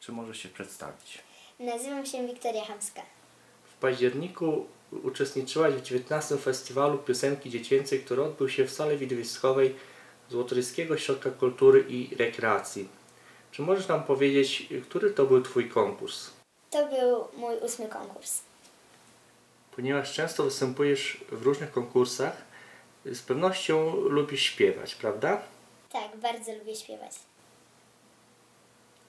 Czy możesz się przedstawić? Nazywam się Wiktoria Hamska. W październiku uczestniczyłaś w 19 Festiwalu Piosenki Dziecięcej, który odbył się w sali widowiskowej Złotoryskiego Ośrodka Kultury i Rekreacji. Czy możesz nam powiedzieć, który to był Twój konkurs? To był mój ósmy konkurs. Ponieważ często występujesz w różnych konkursach, z pewnością lubisz śpiewać, prawda? Tak, bardzo lubię śpiewać.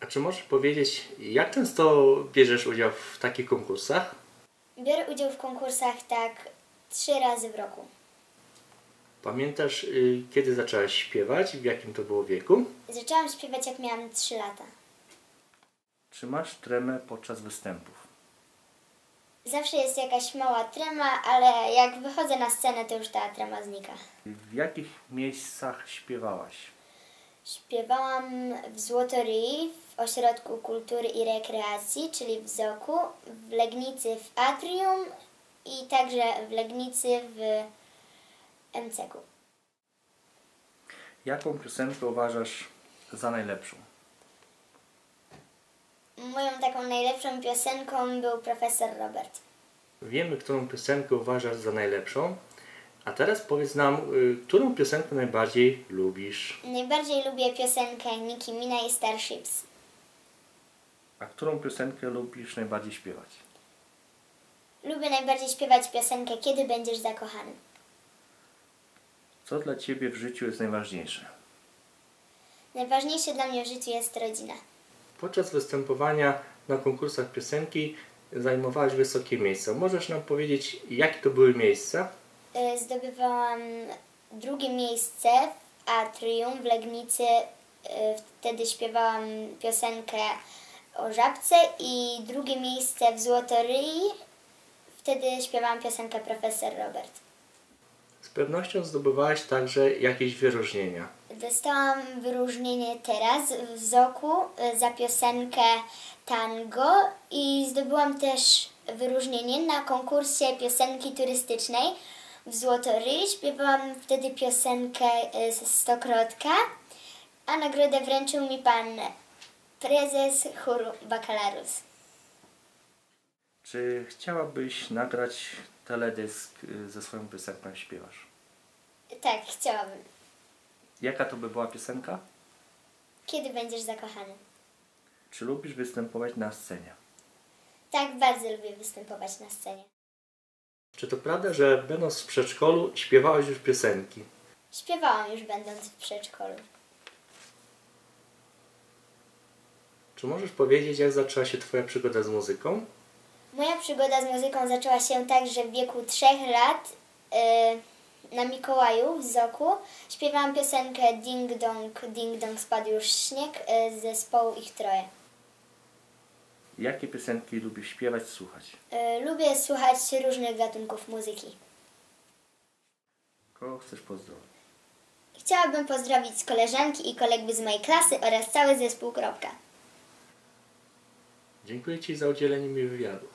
A czy możesz powiedzieć, jak często bierzesz udział w takich konkursach? Biorę udział w konkursach tak trzy razy w roku. Pamiętasz, y, kiedy zaczęłaś śpiewać? W jakim to było wieku? Zaczęłam śpiewać jak miałam 3 lata. Czy masz tremę podczas występów? Zawsze jest jakaś mała trema, ale jak wychodzę na scenę, to już ta trema znika. W jakich miejscach śpiewałaś? Śpiewałam w Złotoryi, w Ośrodku Kultury i Rekreacji, czyli w Zoku, w Legnicy w Atrium i także w Legnicy w MCK-u. Jaką piosenkę uważasz za najlepszą? Moją taką najlepszą piosenką był profesor Robert. Wiemy, którą piosenkę uważasz za najlepszą, a teraz powiedz nam, y, którą piosenkę najbardziej lubisz, Najbardziej lubię piosenkę Nicki Mina i Starships. a którą piosenkę lubisz najbardziej śpiewać? Lubię najbardziej śpiewać piosenkę Kiedy będziesz zakochany. Co dla Ciebie w życiu jest najważniejsze? Najważniejsze dla mnie w życiu jest rodzina. Podczas występowania na konkursach piosenki zajmowałaś wysokie miejsca. Możesz nam powiedzieć, jakie to były miejsca? Y, Zdobywałam drugie miejsce w Atrium w Legnicy. Y, Wtedy śpiewałam piosenkę o żabce i drugie miejsce w Złotoryi. Wtedy śpiewałam piosenkę Profesor Robert. Z pewnością zdobywałaś także jakieś wyróżnienia. Dostałam wyróżnienie teraz w Zoku y, za piosenkę tango i zdobyłam też wyróżnienie na konkursie piosenki turystycznej w Złotoryi. Śpiewałam wtedy piosenkę y, z Stokrotka, a nagrodę wręczył mi pan prezes chóru Bakalarus. Czy chciałabyś nagrać teledysk y, ze swoją piosenką, śpiewasz? Tak, chciałabym. Jaka to by była piosenka? Kiedy będziesz zakochany? Czy lubisz występować na scenie? Tak, bardzo lubię występować na scenie. Czy to prawda, że będąc w przedszkolu śpiewałaś już piosenki? Śpiewałam już będąc w przedszkolu. Czy możesz powiedzieć, jak zaczęła się Twoja przygoda z muzyką? Moja przygoda z muzyką zaczęła się tak, że w wieku 3 lat y, na Mikołaju w Zoku śpiewałam piosenkę Ding Dong, Ding Dong spadł już śnieg y, z zespołu Ich Troje. Jakie piosenki lubisz śpiewać, słuchać? Y, lubię słuchać różnych gatunków muzyki. Kogo chcesz pozdrowić? Chciałabym pozdrowić koleżanki i kolegów z mojej klasy oraz cały zespół Kropka. Dziękuję Ci za udzielenie mi wywiadu.